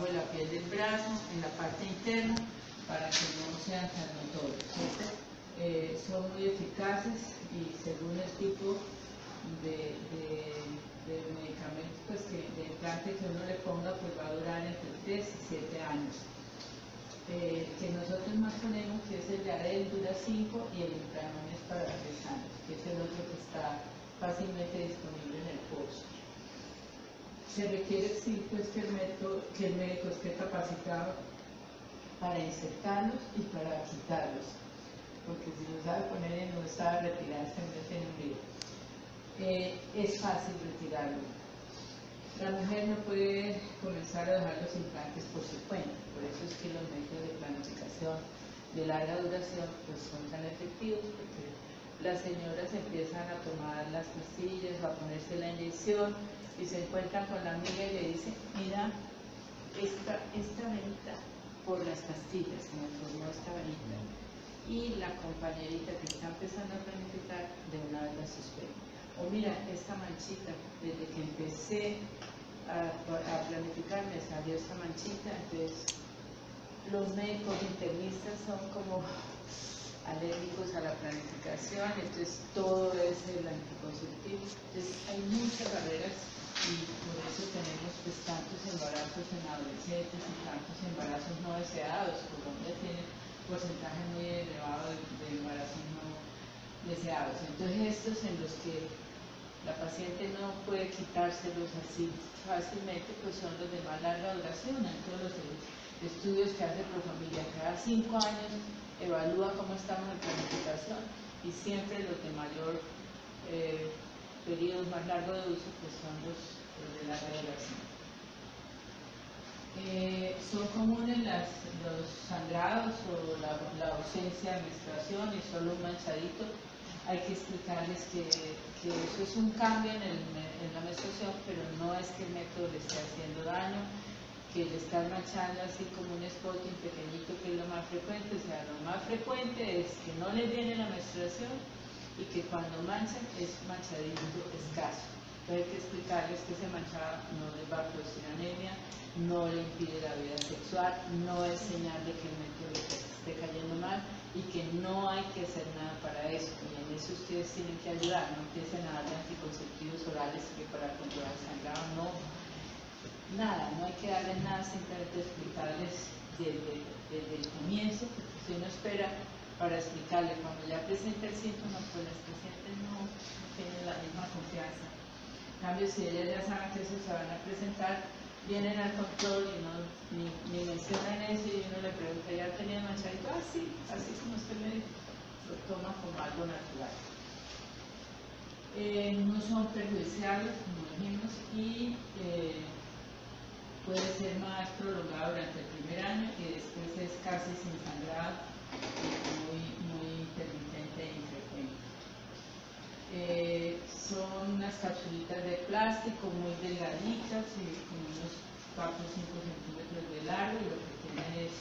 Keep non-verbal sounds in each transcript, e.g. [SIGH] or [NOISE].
de la piel del brazo, en la parte interna, para que no sean tan notorios. Eh, son muy eficaces y según el tipo de, medicamento pues que, de implante que uno le ponga, pues va a durar entre 3 y 7 años. Eh, que nosotros más ponemos, que es el Yarel, dura 5 y el implanon es para 3 años, que es el otro que está fácilmente disponible en el curso. Se requiere sí, pues, que, el médico, que el médico esté capacitado para insertarlos y para quitarlos porque si no sabe poner un estado de retirarse, en un río. Eh, es fácil retirarlo. La mujer no puede comenzar a dejar los implantes por su cuenta, por eso es que los métodos de planificación de larga duración pues, son tan efectivos, porque las señoras empiezan a tomar las pastillas o a ponerse la inyección y se encuentran con la amiga y le dicen, mira, esta, esta venita por las pastillas, me formó esta venita y la compañerita que está empezando a planificar de una vez la suspende. O mira, esta manchita, desde que empecé a, planificar me salió esta manchita, entonces los médicos internistas son como alérgicos a la planificación, entonces todo es el anticonceptivo. Entonces hay muchas barreras y por eso tenemos pues tantos embarazos en adolescentes y tantos embarazos no deseados. Colombia tiene porcentaje muy elevado de, embarazos no deseados. Entonces estos en los que la paciente no puede quitárselos así fácilmente, pues son los de más larga duración. En todos los estudios que hace Profamilia, cada cinco años evalúa cómo estamos en planificación y siempre los de mayor eh, periodo más largo de uso, pues son los, de larga duración. Eh, son comunes los sangrados o la, ausencia de menstruación y solo un manchadito. Hay que explicarles que, eso es un cambio en, la menstruación, pero no es que el método le esté haciendo daño, que le están manchando así como un spotting pequeñito que es lo más frecuente. O sea, lo más frecuente es que no le viene la menstruación y que cuando manchan es manchadito escaso. hay que explicarles que ese manchado no les va a producir anemia, no le impide la vida sexual, no es señal de que el método esté cayendo mal y que no hay que hacer nada para eso. Y en eso ustedes tienen que ayudar, no empiecen a darle anticonceptivos orales que para controlar el sangrado, no. Nada, no hay que darle nada, simplemente explicarles desde, el comienzo, porque si uno espera para explicarle cuando ya presenta el síntoma, pues las pacientes no tienen la misma confianza. En cambio, si ellas ya saben que eso se van a presentar, vienen al control y no, ni, mencionan eso y uno le pregunta, ¿ya tenía manchadito? Ah, sí, así como usted me lo toma como algo natural. Eh, no son perjudiciales, como dijimos, y eh, puede ser más prolongado durante el primer año y después es casi sin sangrado, muy, muy intermitente e infrecuente. Eh, son unas capsulitas de plástico muy delgaditas y con unos 4 o 5 centímetros de largo y lo que tienen es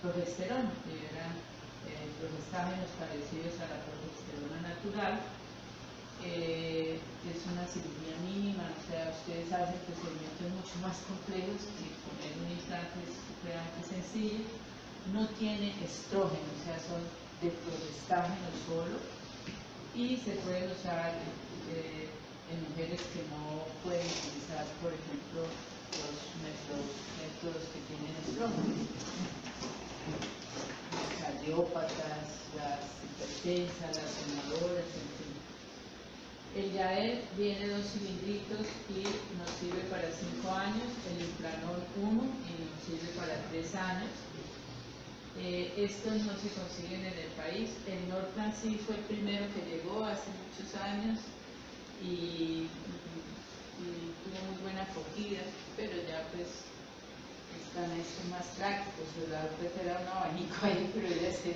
progesterona, que eran eh, progestágenos parecidos a la progesterona natural. Eh, es una cirugía mínima, o sea, ustedes hacen procedimientos mucho más complejos que poner un implante realmente sencillo. No tiene estrógeno, o sea, son de progestágeno solo y se pueden usar eh, en mujeres que no pueden utilizar, por ejemplo, los métodos, que tienen estrógeno. Las cardiópatas, las hipertensas, las fumadoras, en fin. El YAEL viene dos cilindritos y nos sirve para 5 años, el Implanol 1 y nos sirve para 3 años. Eh, estos no se consiguen en el país. El Norplan sí fue el primero que llegó hace muchos años y, tuvo muy buena acogida, pero ya pues están estos más prácticos. La otra era un abanico ahí, pero ella se,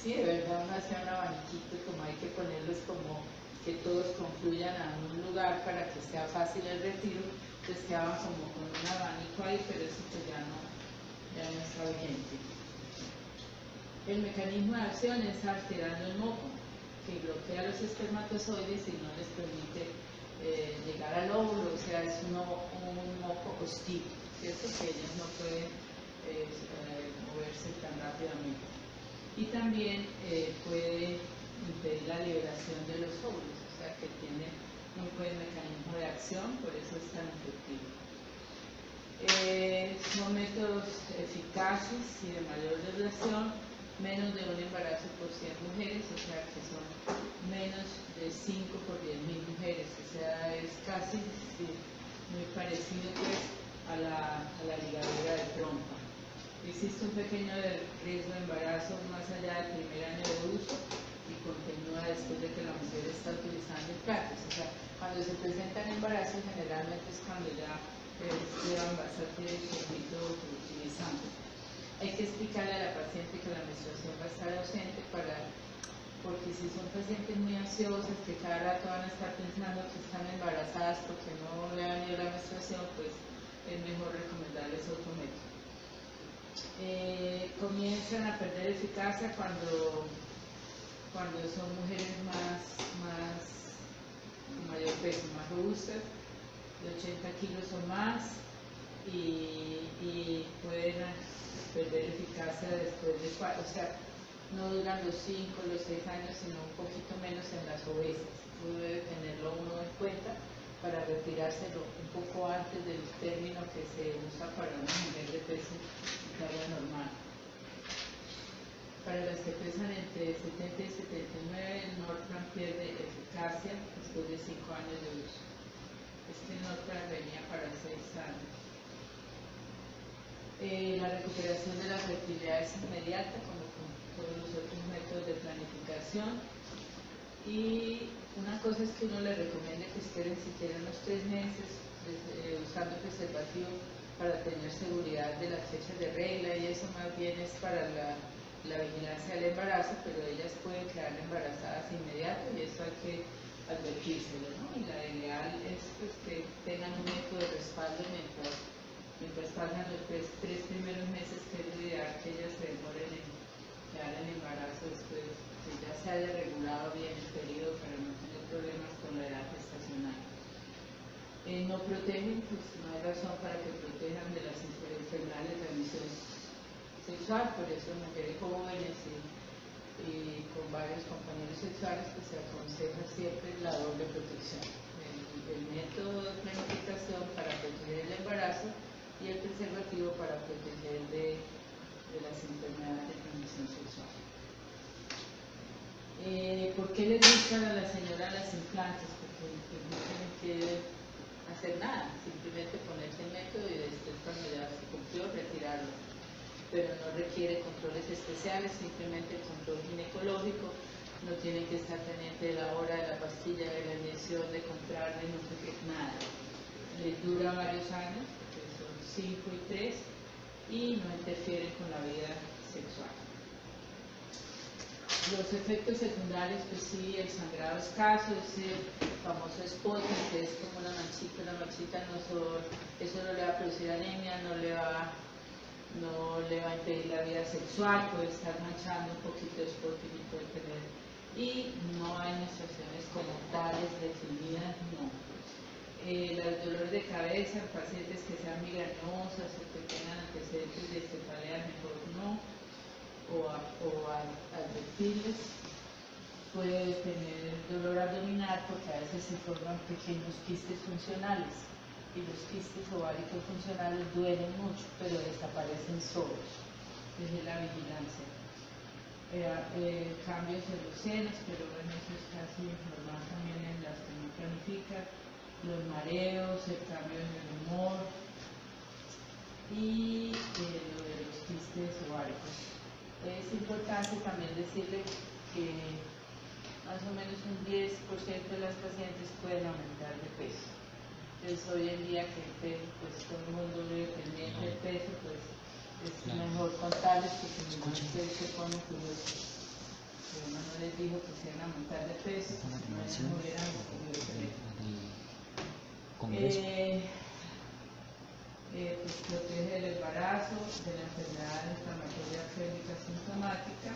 sí, de verdad uno hacía un abaniquito, como hay que ponerlos como que todos confluyan a un lugar para que sea fácil el retiro, pues quedaban como con un abanico ahí, pero eso pues ya no, ya no está vigente. El mecanismo de acción es alterando el moco, que bloquea los espermatozoides y no les permite eh, llegar al óvulo, o sea, es un moco hostil, ¿cierto? Que ellos no pueden rápidamente. Y también eh, puede impedir la liberación de los óvulos, o sea que tiene muy buen mecanismo de acción, por eso es tan efectivo. Eh, son métodos eficaces y de mayor duración, menos de un embarazo por 100 mujeres, o sea que son menos de 5 por 10 mil mujeres, o sea, es casi muy parecido pues, a, la, a la ligadura de trompa. Existe un pequeño riesgo de embarazo más allá del primer año de uso y continúa después de que la mujer está utilizando el implantes. O sea, cuando se presentan embarazos generalmente es cuando ya eh, llevan bastante tiempo utilizando. Hay que explicarle a la paciente que la menstruación va a estar ausente para porque si son pacientes muy ansiosas que cada rato van a estar pensando que están embarazadas porque no le ha venido la menstruación, pues es mejor recomendarles otro método. Eh, comienzan a perder eficacia cuando, cuando son mujeres más, más mayor peso, más robustas, de 80 kilos o más, y, pueden perder eficacia después de cuatro, o sea, no duran los 5, los 6 años, sino un poquito menos en las obesas. Uno debe tenerlo uno en cuenta para retirárselo un poco antes del término que se usa para una mujer de peso normal. Para las que pesan entre 70 y 79, el Nortran pierde eficacia después de 5 años de uso. Este Nortran venía para 6 años. Eh, la recuperación de la fertilidad es inmediata, como todos los otros métodos de planificación. Y una cosa es que uno le recomiende que esperen siquiera unos tres meses eh, usando preservativo para tener seguridad de las fechas de regla y eso más bien es para la, vigilancia del embarazo, pero ellas pueden quedar embarazadas inmediato y eso hay que advertírselo, ¿no? Y la ideal es pues, que tengan un método de respaldo mientras, mientras pasan los tres, tres primeros meses, que es ideal que ellas se demoren en quedar en embarazo después que ya se haya regulado bien el periodo para no tener problemas con la edad gestacional. Eh, no protegen, pues no hay razón para que protejan de las enfermedades de transmisión sexual, por eso mujeres jóvenes y, con varios compañeros sexuales pues se aconseja siempre la doble protección. El, método de planificación para proteger el embarazo y el preservativo para proteger de las enfermedades de transmisión sexual. Eh, ¿Por qué les gustan a la señora las implantes? Porque no tienen que hacer nada, simplemente ponerse el método y después cuando ya se cumplió retirarlo. Pero no requiere controles especiales, simplemente control ginecológico, no tienen que estar pendiente de la hora de la pastilla, de la inyección, de comprarle, no sé qué, nada. Dura varios años, son 5 y 3, y no interfieren con la vida sexual. Los efectos secundarios, pues sí, el sangrado escaso, ese famoso spotting, que es como una manchita, la manchita no eso no le va a producir anemia, no le va, no le va a impedir la vida sexual, puede estar manchando un poquito de spotting y puede tener, y no hay menstruaciones como tales definidas, no eh, los dolores de cabeza en pacientes que sean migrañosas o que tengan antecedentes de cefalea, mejor no, o, a, o advertirles. Puede tener dolor abdominal porque a veces se forman pequeños quistes funcionales y los quistes ováricos funcionales duelen mucho, pero desaparecen solos. desde la vigilancia. Eh, eh, cambios en los senos, pero bueno, eso es casi normal también en las que no planifican los mareos, el cambio en el humor y eh, lo de los quistes ováricos. Es importante también decirle que más o menos un 10% de las pacientes pueden aumentar de peso. Entonces hoy en día que pues, todo el mundo vive pendiente del peso, pues es mejor contarles que si no se pone pues pero no les dijo que se iban a aumentar de peso, no hubieran eh, eh, pues protege del embarazo, de la enfermedad inflamatoria crónica sintomática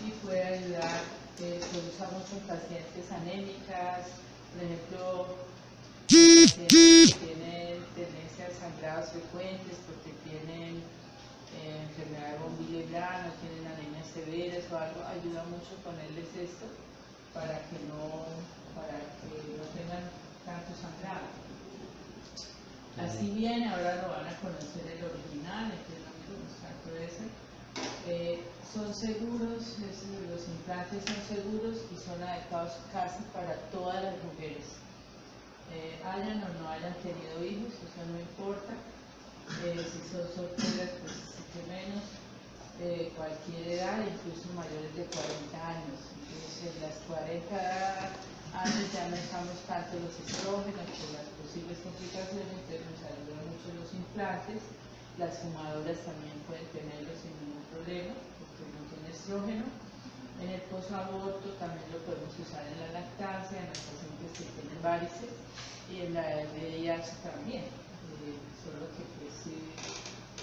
y puede ayudar, eh, se usa mucho en pacientes anémicas, por ejemplo, pacientes que tienen tendencia a sangrados frecuentes porque tienen eh, enfermedad de bombillo grano, tienen dientes o algo, ayuda mucho ponerles esto para que no, para que no tengan tanto sangrado. Así bien, ahora lo van a conocer el original, el que no ese. Eh, son seguros, los implantes son seguros y son adecuados casi para todas las mujeres. Eh, hayan o no hayan tenido hijos, eso no importa. Eh, si son solteras, pues que menos, cualquier edad, incluso mayores de 40 años. Entonces, en las 40 años ya no usamos tanto los estrógenos por las posibles complicaciones, entonces nos ayudan mucho los implantes. Las fumadoras también pueden tenerlos sin ningún problema, porque no tiene estrógeno. En el posaborto también lo podemos usar en la lactancia, en las pacientes que tienen varices y en la VIH también. Eh, solo que pues sí,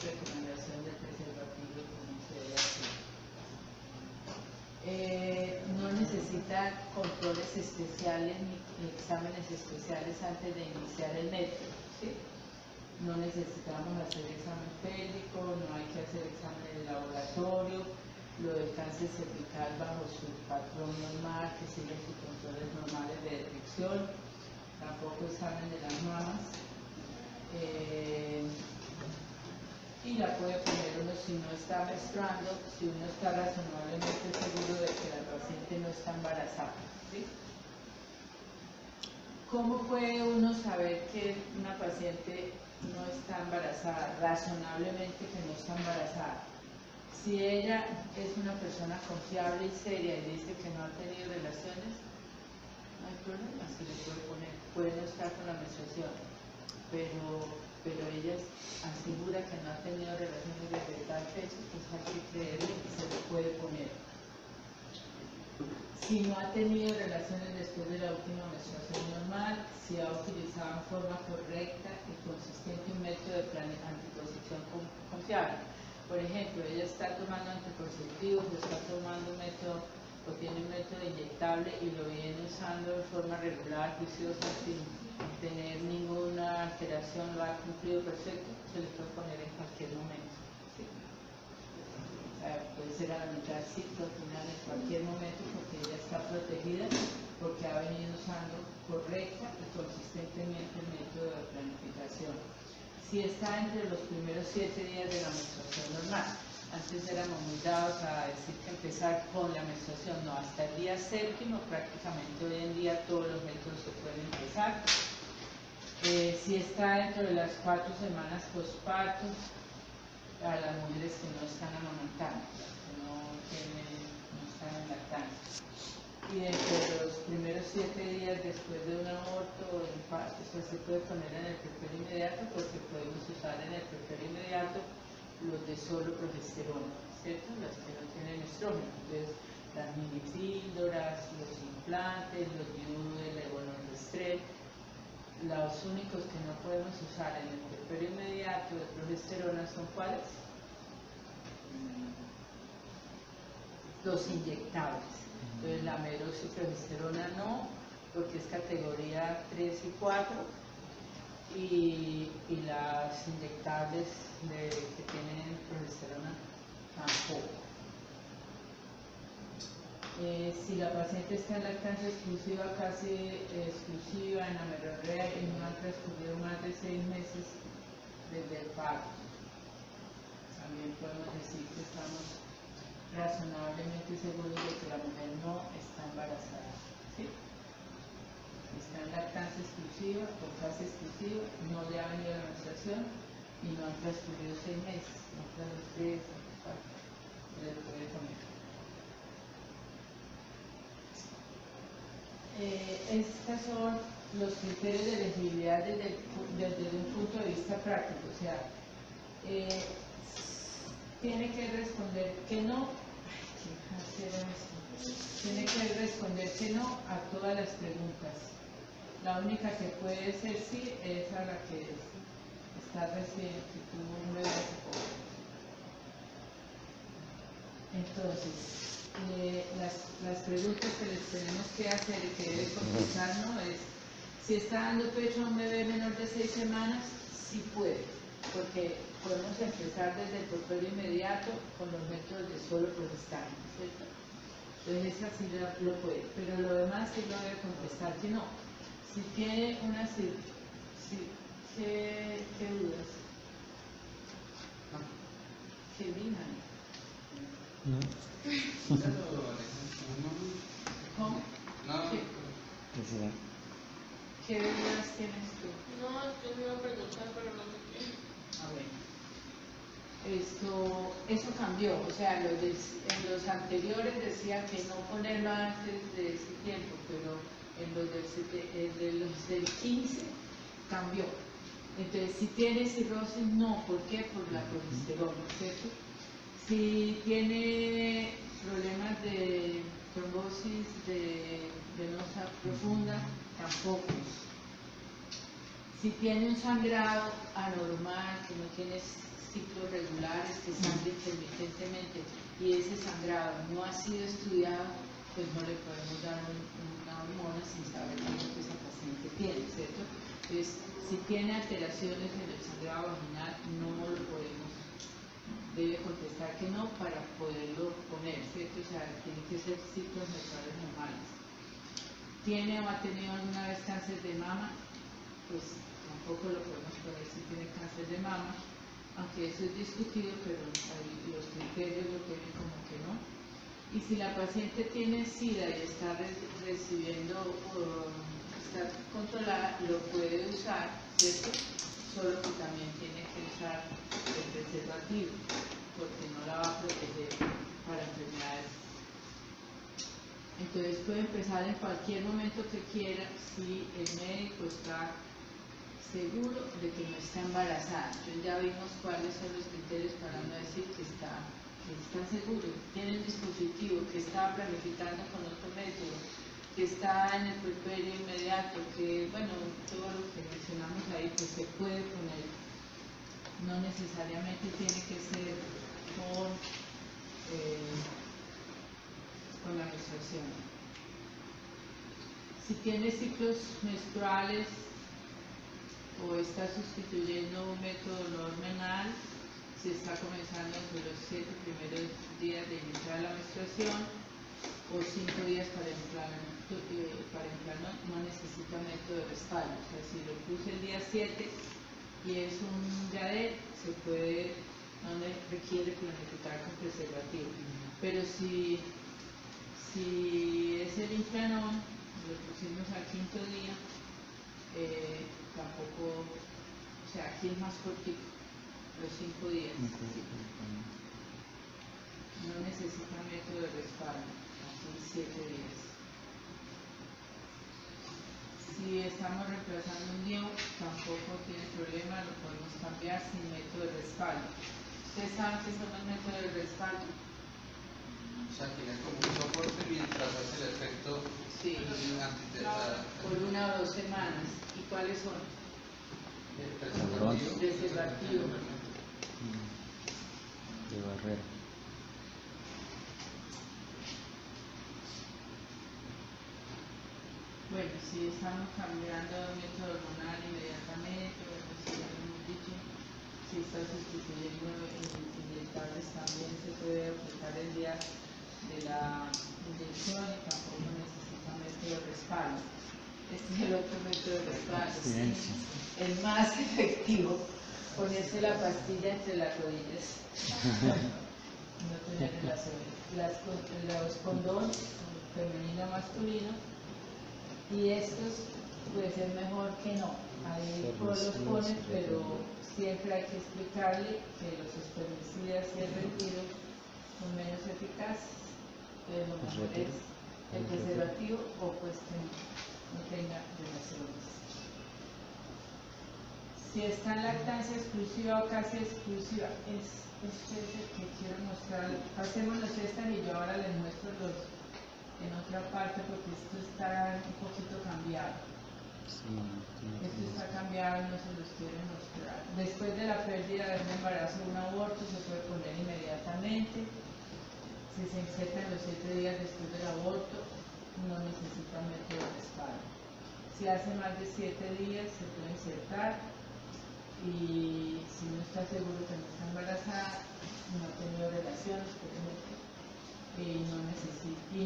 recomendación del preservativo como se debe hacer. Eh, no necesita controles especiales ni exámenes especiales antes de iniciar el método. no necesitamos hacer examen pélvico, no hay que hacer examen de laboratorio, lo del cáncer cervical bajo su patrón normal, que sigue sus controles normales de detección, tampoco examen de las mamas. Eh, y la puede poner uno si no está menstruando, si uno está razonablemente seguro de que la paciente no está embarazada. ¿Cómo puede uno saber que una paciente no está embarazada, razonablemente que no está embarazada. Si ella es una persona confiable y seria y dice que no ha tenido relaciones, no hay problema, se le puede poner, puede no estar con la menstruación, pero, pero ella asegura que no ha tenido relaciones desde tal fecha, pues hay que creerle que se le puede poner. Si no ha tenido relaciones después de la última menstruación normal, si ha utilizado en forma correcta y consistente un método de anticoncepción confiable. Por ejemplo, ella está tomando anticonceptivos, está tomando método o tiene un método inyectable y lo viene usando de forma regular, juiciosa, sin tener ninguna alteración, lo ha cumplido perfecto, se le puede poner en cualquier momento puede ser a la mitad del ciclo, final, en cualquier momento, porque ella está protegida, porque ha venido usando correcta y consistentemente el método de planificación. Si está entre los primeros siete días de la menstruación normal, antes éramos muy dados a decir que empezar con la menstruación, no, hasta el día séptimo prácticamente hoy en día todos los métodos se pueden empezar. Eh, si está dentro de las cuatro semanas postparto, a las mujeres que no están amamantando, que no, tienen, no están en lactancia. Y dentro de los primeros siete días después de un aborto o infarto, se puede poner en el prefer inmediato porque podemos usar en el prefer inmediato los de solo progesterona, ¿cierto? Las que no tienen estrógeno. Entonces, las minipíldoras, los implantes, los diudos de levonorgestrel, los únicos que no podemos usar en el prefer inmediato de progesterona son cuáles? los inyectables. Entonces la meroxiprogesterona no, porque es categoría 3 y 4, y, las inyectables que tienen progesterona tampoco. Eh, si la paciente está en lactancia exclusiva, casi exclusiva, en amenorrea y no han transcurrido más de seis meses desde el parto, también podemos decir que estamos razonablemente seguro de que la mujer no está embarazada. ¿sí? Está en lactancia exclusiva o casi exclusiva, no le ha venido la menstruación y no han transcurrido seis meses, no los tres, cuatro, le puede comer. Eh, estos son los criterios de elegibilidad desde, un punto de vista práctico, o sea, eh, tiene que responder que no tiene que responder que no a todas las preguntas. La única que puede ser sí es a la que está recién, que tuvo un bebé Entonces, eh, las, preguntas que les tenemos que hacer y que debe contestar ¿no? es si está dando pecho a un bebé menor de seis semanas, sí puede, porque podemos empezar desde el porperio inmediato con los métodos de suelo protestante, ¿cierto? Entonces esa sí lo, lo puede, pero lo demás sí lo debe contestar que no. Si tiene una si, si, ¿qué, qué dudas? ¿Qué digan? No. ¿Cómo? No, ¿Qué, pues qué dudas tienes tú? No, yo me iba a preguntar, pero no sé qué. A ver. Esto, eso cambió, o sea, los del- en los anteriores decía que no ponerlo antes de ese tiempo, pero en los del, en de los del 15 cambió. Entonces, si tiene cirrosis, no, ¿por qué? Por la colesterol, ¿cierto? Si tiene problemas de trombosis de venosa profunda, tampoco. Si tiene un sangrado anormal, que no tiene ciclos regulares, que sangra intermitentemente, y ese sangrado no ha sido estudiado, pues no le podemos dar un- una hormona sin saber qué es lo que esa paciente tiene, ¿cierto? Entonces, si tiene alteraciones en el sangrado vaginal, no lo podemos, debe contestar que no para poderlo poner, ¿cierto? O sea, tiene que ser ciclos menstruales normales. ¿Tiene o ha tenido alguna vez cáncer de mama? pues tampoco lo podemos poner si tiene cáncer de mama, aunque eso es discutido, pero los criterios lo tienen como que no. Y si la paciente tiene SIDA y está re- recibiendo, um, está controlada, lo puede usar, ¿cierto? Solo que también tiene que usar el preservativo, porque no la va a proteger para enfermedades entonces puede empezar en cualquier momento que quiera si el médico está seguro de que no está embarazada. Entonces ya vimos cuáles son los criterios para no decir que está, que está seguro, tiene el dispositivo, que está planificando con otro método, que está en el puerperio inmediato, que bueno, todo lo que mencionamos ahí pues se puede poner. No necesariamente tiene que ser con eh, con la menstruación. Si tiene ciclos menstruales o está sustituyendo un método hormonal, si está comenzando entre los siete primeros días de iniciar la menstruación o cinco días para entrar, eh, para entrar no, necesita método de respaldo. O sea, si lo puse el día 7 y es un DIADET, se puede, no requiere planificar con preservativo. Pero si si es el infranón, lo pusimos al quinto día, eh, tampoco, o sea, aquí es más cortito, los cinco días. No necesita método de respaldo, aquí siete días. Si estamos reemplazando un DIO, tampoco tiene problema, lo podemos cambiar sin método de respaldo. Ustedes saben que son los métodos de respaldo. O sea, tiene como un soporte mientras hace el efecto Sí. por una o dos semanas. ¿Y cuáles son? el preservativo. Preservativo. De barrera. Bueno, si estamos cambiando de método hormonal inmediatamente, bueno, si ya lo hemos dicho, si está sustituyendo in- inyectables también se puede aplicar el día de la inyección y tampoco necesita método de respaldo. Este es el otro método de respaldo, ¿sí? El más [LAUGHS] efectivo, ponerse la pastilla entre las rodillas. no tener relaciones. Las, los condones, femenino masculino, y estos pues es mejor que no. Ahí todos los ponen, pero siempre hay que explicarle que los espermicidas y el retiro son menos eficaces. Entonces lo ¿El mejor retiro? es el ¿El preservativo o pues que no tenga relaciones. Si está en lactancia exclusiva o casi exclusiva, es, este es el que quiero mostrar. Pasémonos esta y yo ahora les muestro los en otra parte porque esto está un poquito cambiado. Sí, Esto que- está cambiado y no se los quiero mostrar. Después de la pérdida de un embarazo o un aborto se puede poner inmediatamente. Si se inserta en los siete días después del aborto, no necesita método de respaldo. Si hace más de siete días se puede insertar y si no está seguro que no está embarazada, no ha tenido relaciones, y, no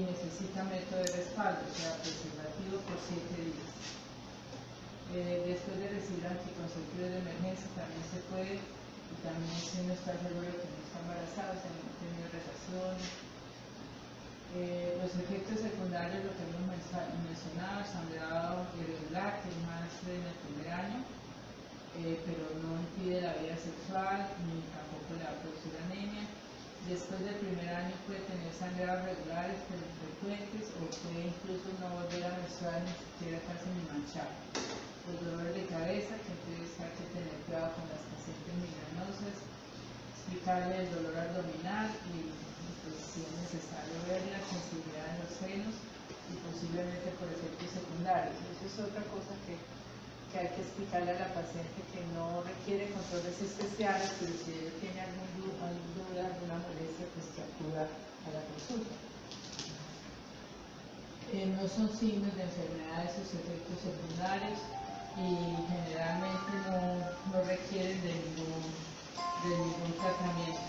necesita, método de respaldo, o sea, preservativo por 7 días. Eh, después de recibir anticonceptivos de emergencia también se puede, y también si uno está seguro que no está embarazada, o no ha tenido relaciones. Eh, los efectos secundarios, lo que hemos mencionado, sangrado irregular, que es más en el primer año, eh, pero no impide la vida sexual ni tampoco le va a producir anemia. Después del primer año puede tener sangrados regulares pero frecuentes o puede incluso no volver a menstruar ni siquiera casi ni manchar. Los dolores de cabeza, que entonces hay que tener cuidado con las pacientes migranosas, explicarle el dolor abdominal y pues, si es necesario ver la sensibilidad en los senos y posiblemente por efectos secundarios. Eso es otra cosa que que hay que explicarle a la paciente que no requiere controles especiales, pero si ella tiene algún duda, alguna molestia, pues que acuda a la consulta. Eh, no son signos de enfermedades o efectos secundarios y generalmente no, no requieren de ningún, de ningún tratamiento.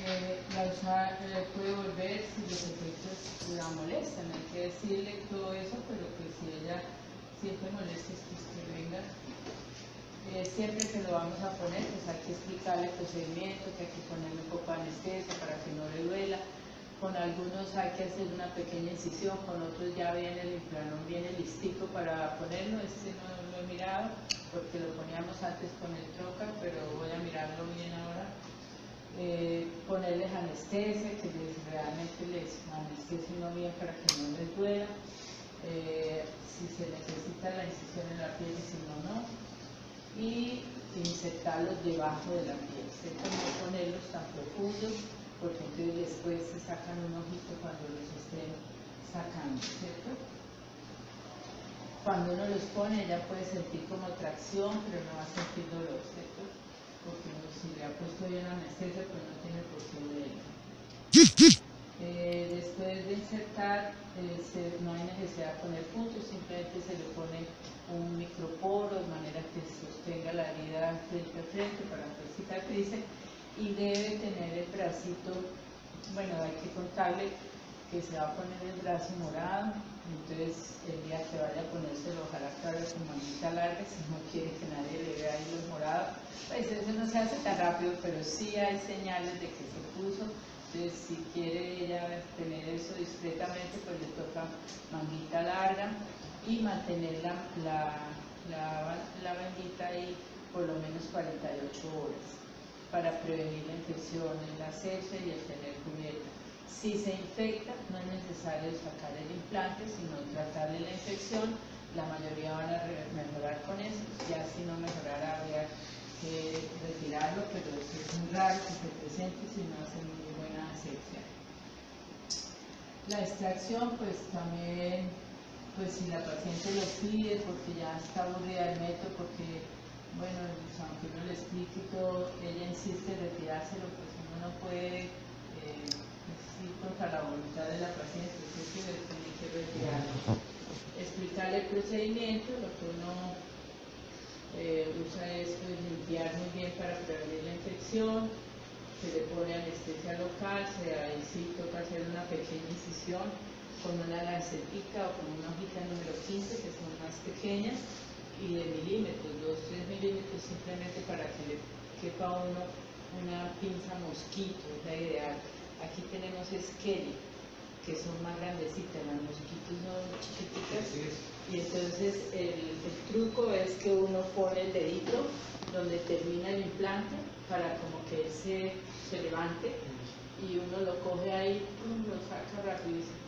Eh, la usuaria eh, puede volver si los efectos la molestan, hay que decirle todo eso, pero que si ella siente molestias, pues que venga. Eh, siempre que lo vamos a poner, pues hay que explicarle el procedimiento, que hay que ponerle un poco anestesia para que no le duela. Con algunos hay que hacer una pequeña incisión, con otros ya viene el implanón, viene listico para ponerlo. Este no lo he mirado porque lo poníamos antes con el troca, pero voy a mirarlo bien ahora. Eh, ponerles anestesia, que les, realmente les anestesien bien para que no les duela. Eh, si se necesita la incisión en la piel y si no, no. Y insertarlos debajo de la piel, ¿cierto? No ponerlos tan profundos, porque entonces después se sacan un ojito cuando los estén sacando, ¿cierto? Cuando uno los pone, ella puede sentir como tracción, pero no va a sentir dolor, ¿cierto? Porque si le ha puesto bien anestesia, pues no tiene por qué dolerle. Eh, después de insertar, eh, no hay necesidad de poner puntos, simplemente se le pone un microporo de manera que sostenga la herida frente a frente para que cicatrice y debe tener el bracito, bueno, hay que contarle que se va a poner el brazo morado, entonces el día que vaya a ponérselo, ojalá que haga su manita larga, si no quiere que nadie le vea ahí los morados, pues eso no se hace tan rápido, pero sí hay señales de que se puso, entonces, si quiere ella tener eso discretamente, pues le toca manguita larga y mantener la, la, la, la bendita ahí por lo menos 48 horas para prevenir la infección, el hacerse y el tener cubierta. Si se infecta, no es necesario sacar el implante, sino tratarle la infección. La mayoría van a mejorar con eso. Ya si no mejorara, habría que retirarlo, pero eso es muy raro que se presente si no hace muy buena asepsia. La extracción, pues también, pues si la paciente lo pide porque ya está aburrida del método, porque, bueno, aunque uno le explique ella insiste en retirárselo, pues uno no puede eh, ir contra la voluntad de la paciente, es que le tiene que retirarlo. Explicarle el procedimiento, lo que uno eh, usa es pues, limpiar muy bien para prevenir la infección, se le pone anestesia local, se, ahí sí toca hacer una pequeña incisión con una lancetica o con una hojita número 15 que son más pequeñas y de milímetros, 2-3 milímetros simplemente para que le quepa a uno una pinza mosquito, es la ideal. Aquí tenemos Skelly, que son más grandecitas, las mosquitos son chiquititas. Y entonces el, el truco es que uno pone el dedito donde termina el implante para como que él se, se levante y uno lo coge ahí, pum, lo saca rapidísimo.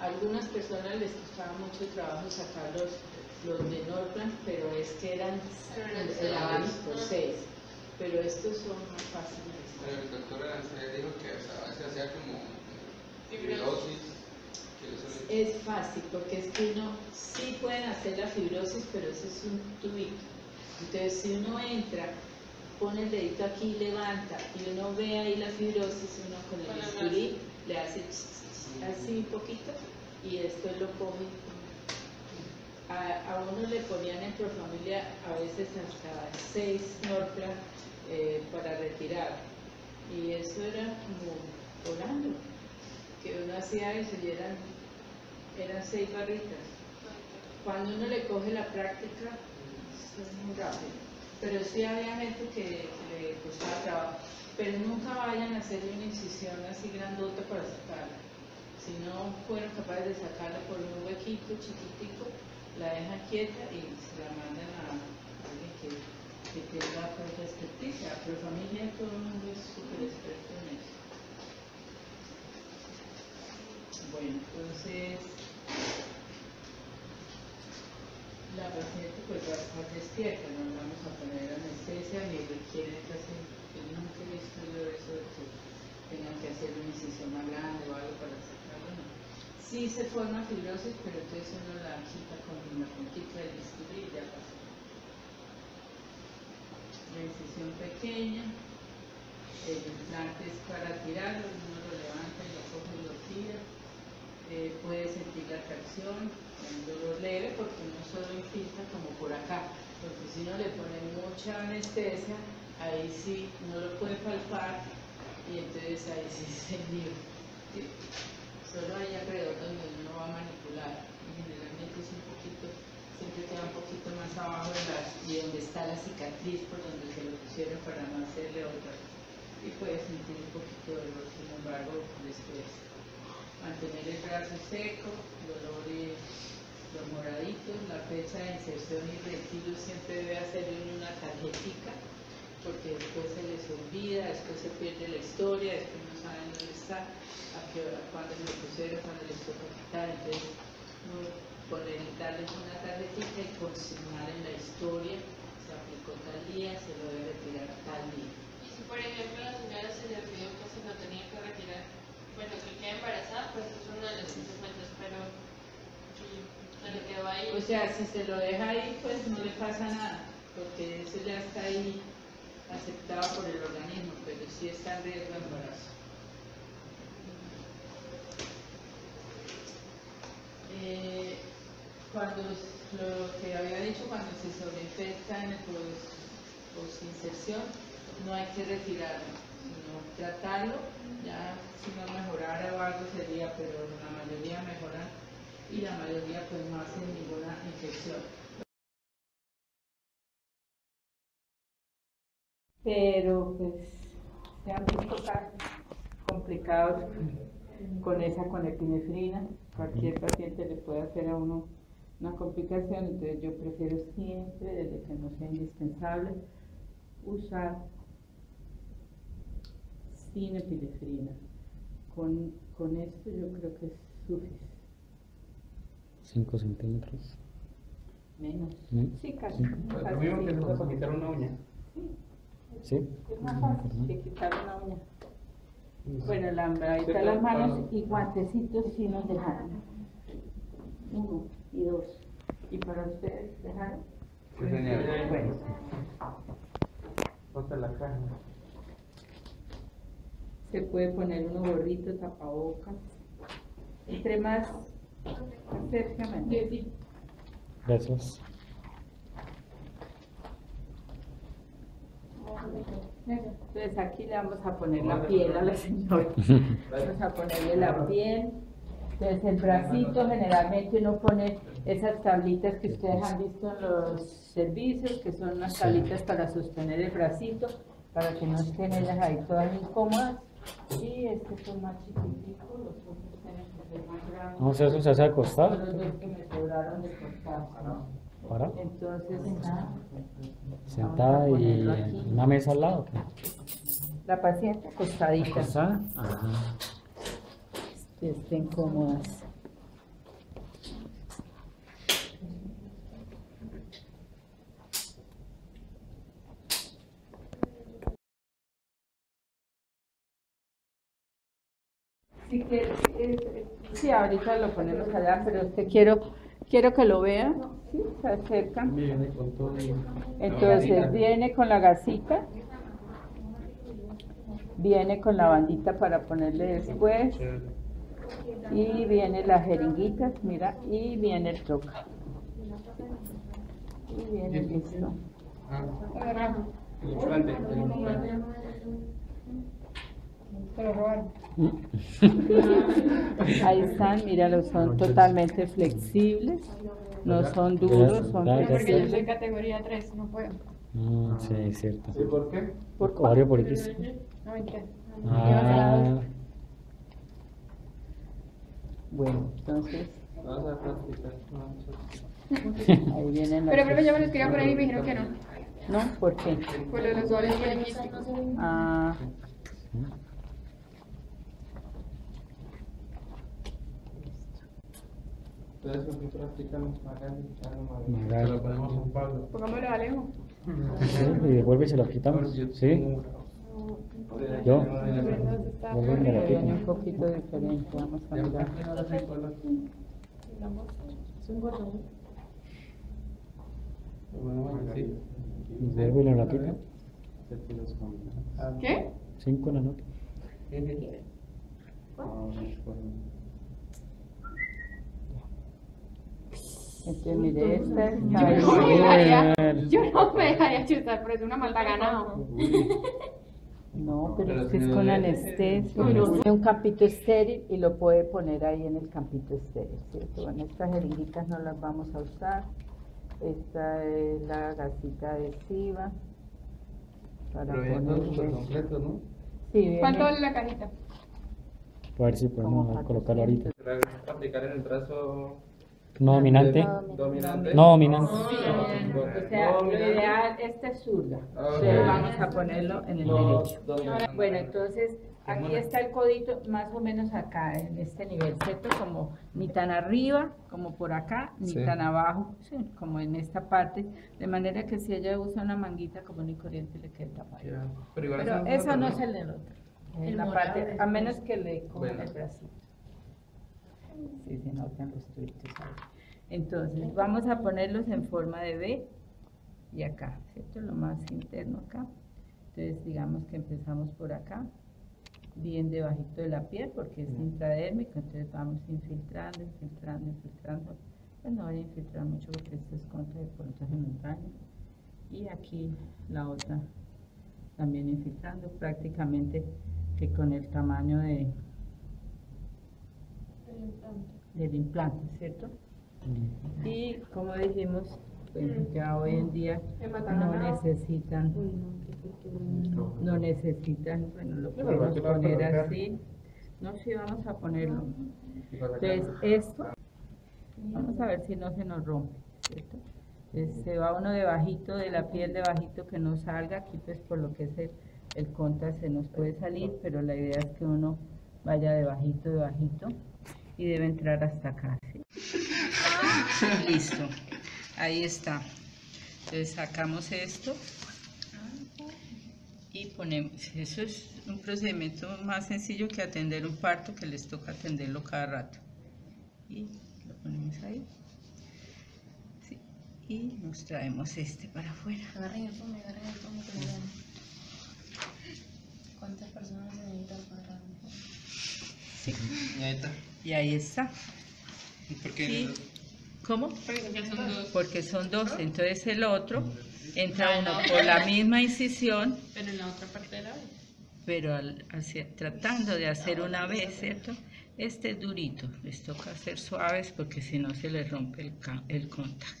A algunas personas les costaba mucho trabajo sacar los, los de Norplant, pero es que eran seis. seis. Pero estos son más fáciles. Pero el doctor Arancel dijo que o sea, se hacía como Fibrosis. fibrosis, eso Es fácil, porque es que uno sí pueden hacer la fibrosis, pero ese es un tubito. Entonces, si uno entra, pone el dedito aquí, levanta, y uno ve ahí la fibrosis, uno con el la bisturí le hace así un poquito, y después lo coge. a, a uno le ponían en Profamilia a veces hasta seis Nortra eh, para retirar. Y eso era como volando, que uno hacía eso y eran, eran seis barritas. Cuando uno le coge la práctica, es muy rápido. Pero sí había gente que, le costaba trabajo. Pero nunca vayan a hacer una incisión así grandota para sacarla. Si no fueron capaces de sacarla por un huequito chiquitico, la dejan quieta y se la mandan a que tenga pues, experticia. Pero familia todo el mundo es súper experto en eso. Bueno, entonces la paciente pues va a estar despierta, no le vamos a poner anestesia ni requiere casi, yo nunca he visto yo eso de que tengan que hacer una incisión más grande o algo para sacarlo, no. Sí se forma fibrosis, pero entonces uno la quita con una puntita de bisturí y ya pasó. La incisión pequeña, el implante es para tirarlo, uno lo levanta y lo coge y lo tira. Eh, puede sentir la tracción, un dolor leve porque no solo infiltra como por acá, porque si no le pone mucha anestesia, ahí sí no lo puede palpar y entonces ahí sí [LAUGHS] se lío. ¿sí? Solo ahí alrededor donde uno va a manipular y generalmente es un un poquito más abajo de, la, de donde está la cicatriz por donde se lo pusieron para no hacerle otra. Y puede sentir un poquito de dolor, sin embargo, después mantener el brazo seco, dolor y los moraditos, la fecha de inserción y retiro siempre debe hacer en una tarjetita, porque después se les olvida, después se pierde la historia, después no saben dónde está, a qué hora, cuándo lo pusieron, cuándo les toca quitar, entonces no poner, darles una tarjetita y consignar en la historia, se aplicó tal día, se lo debe retirar tal día. Y si por ejemplo la señora se le olvidó que se lo tenía que retirar, bueno, que queda embarazada, pues es una de las consecuencias, pero si se le quedó ahí. O sea, si se lo deja ahí, pues no le pasa nada, porque eso ya está ahí aceptado por el organismo, pero sí está en riesgo de embarazo. Eh, cuando lo que había dicho, cuando se sobreinfecta en el post inserción, no hay que retirarlo, sino tratarlo, ya si no mejorara o algo sería, pero la mayoría mejoran y la mayoría pues no hacen ninguna infección. Pero pues se han visto complicados con esa con epinefrina. Cualquier paciente le puede hacer a uno una complicación, entonces yo prefiero siempre, desde que no sea indispensable, usar sin epinefrina. Con, con esto yo creo que es suficiente. 5 centímetros. Menos. Sí, casi. Lo mismo que se para quitar una uña. ¿Sí? Es más fácil que quitar una uña. Bueno, Sí, pero las manos y guantecitos sí nos dejaron. Uno y dos. ¿Y para ustedes dejaron? Sí, señor. Bueno, Ponte la caja. se puede poner uno gorrito, tapabocas. Entre más cerca, mejor. Gracias. Entonces aquí le vamos a poner la piel a la señora. [LAUGHS] Vamos a ponerle la piel. Entonces el bracito generalmente uno pone esas tablitas que ustedes han visto en los servicios, que son unas tablitas para sostener el bracito, para que no estén ellas ahí todas incómodas. Y este son más chiquititos, los otros tienen que ser más grandes. Vamos a eso se hace Son acostar. los dos que me sobraron de cortar, ¿no? Para. Entonces, nada, Sentada y una mesa al lado. ¿qué? la paciente acostadita. ¿Acostada? Ajá. Que estén cómodas. Sí, que, eh, sí, ahorita lo ponemos allá, pero es que quiero, quiero que lo vean. Sí, se acercan. Viene con todo. y- Entonces viene con la gasita, viene con la bandita para ponerle después y viene las jeringuitas, mira, y viene el toca. Y viene listo. Ah. Ahí están, míralo, son totalmente flexibles, no son duros, son. Porque yo soy categoría 3, no puedo. Mm, sí, es cierto. ¿Sí, por qué? ¿Por cuál? Ovario poliquístico. No. Ah, Bueno, entonces, Vamos a practicar. Ahí vienen las... Pero profe, yo me lo escribí por ahí y me dijeron que no. ¿No? ¿Por qué? Por lo de los ovarios poliquísticos. Ah, Entonces, ¿con qué practicamos? Magali, algo más. Magali. Se lo ponemos a un Pablo. Pongámoslo a Alejo. y después se lo quitamos. Sí, Yo. Un poquito diferente, vamos a mirar. sí. Y quita. Ah, ¿Qué? Cinco en la nota. Entonces, mire, esta Yo está no me dejaría, Bien. yo no me dejaría chutar, pero es una maldad ganada. No, pero Pero es que con anestesia. Tiene un campito estéril y lo puede poner ahí en el campito estéril, ¿cierto? Bueno, estas jeringuitas no las vamos a usar. Esta es la gasita adhesiva. Para Pero viene todo ponerle- súper completo, ¿no? Sí, ¿Cuánto vale la cajita? A ver si podemos colocarlo ahorita. Aplicar en el brazo No dominante. dominante. No dominante. O sea, lo ideal, esta es zurda, Ah, vamos a ponerlo en el No, derecho. dominante. Bueno, entonces aquí está el codito más o menos acá, en este nivel, ¿cierto? Como ni tan arriba como por acá, ni Sí. tan abajo, sí, como en esta parte, de manera que si ella usa una manguita común y corriente le queda el tamaño. Pero eso no es el del otro, la parte, a menos que le cojan Bueno. el bracito. Sí, se notan los tuitos ahí. Entonces, vamos a ponerlos en forma de V y acá, ¿cierto? Lo más interno acá. Entonces, digamos que empezamos por acá, bien debajito de la piel, porque es intradérmico, entonces vamos infiltrando, infiltrando, infiltrando. Pues no voy a infiltrar mucho porque esto es contra de pronto se nos daña. Y aquí la otra también infiltrando prácticamente que con el tamaño de, del implante, ¿cierto? Y como dijimos, bueno, ya hoy en día no necesitan, no necesitan, bueno, lo podemos poner así. No, sí, vamos a ponerlo. Entonces, esto, vamos a ver si no se nos rompe, ¿cierto? Entonces, se va uno debajito de la piel, debajito que no salga, aquí pues por lo que es el, el contra se nos puede salir, pero la idea es que uno vaya debajito, debajito, y debe entrar hasta acá, ¿sí? [LAUGHS] Listo, ahí está. Entonces sacamos esto y ponemos, eso es un procedimiento más sencillo que atender un parto que les toca atenderlo cada rato. Y lo ponemos ahí. Sí, Y nos traemos este para afuera. Agarren el fondo, agarren el fondo que me dan. ¿Cuántas personas se necesitan para agarrar el fondo? Sí, Y ahí está. Y ahí está. ¿Y por qué? Y, ¿Cómo? Porque son dos, Porque son dos, entonces el otro entra uno por la misma incisión pero en la otra parte de la vez. pero al- hacia- tratando de hacer una vez, ¿cierto? Este es durito, les toca hacer suaves porque si no se les rompe el, el contacto.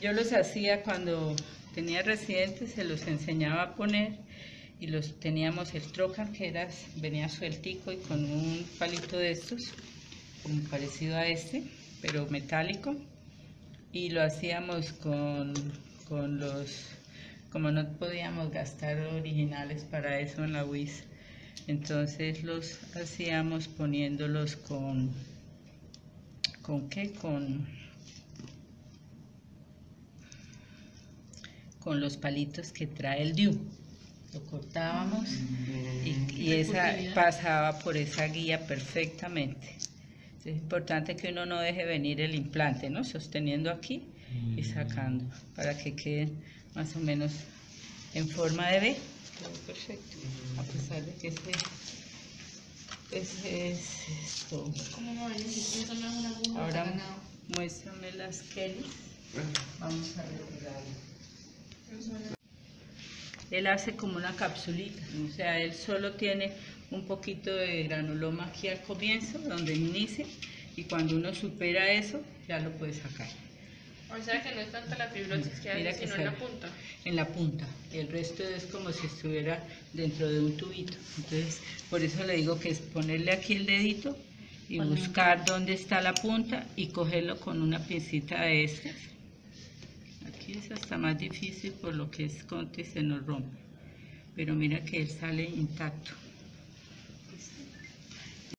Yo los hacía cuando tenía residentes, se los enseñaba a poner y los teníamos el trocar que era, venía sueltico y con un palito de estos, como parecido a este, pero metálico y lo hacíamos con, con los, como no podíamos gastar originales para eso en la WIS, entonces los hacíamos poniéndolos con, ¿con qué? Con, con los palitos que trae el DIU. Lo cortábamos y, y esa pasaba por esa guía perfectamente. Es importante que uno no deje venir el implante, ¿no? Sosteniendo aquí y sacando para que quede más o menos en forma de B. Perfecto. A pesar de que este Ese es esto. Ahora muéstrame las Kelly. Vamos a retirarlo. Él hace como una capsulita, o sea, él solo tiene un poquito de granuloma aquí al comienzo, donde inicia, y cuando uno supera eso, ya lo puede sacar. O sea que no es tanto la fibrosis que Mira que sino en la punta. en la punta. El resto es como si estuviera dentro de un tubito. Entonces, por eso le digo que es ponerle aquí el dedito y buscar dónde está la punta y cogerlo con una piecita de estas. Aquí es hasta más difícil por lo que es conte se nos rompe. Pero mira que él sale intacto.